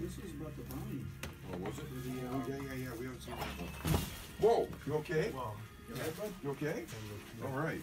This is about the brownie. Oh, was it? For the, Oh, yeah, yeah, yeah, we haven't seen that one. Whoa, you okay? Well, You okay? and the- All right.